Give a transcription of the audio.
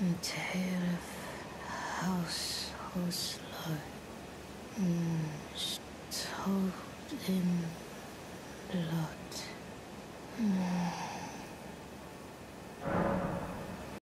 A tale of House Oslo. Mm, told in blood. Mm.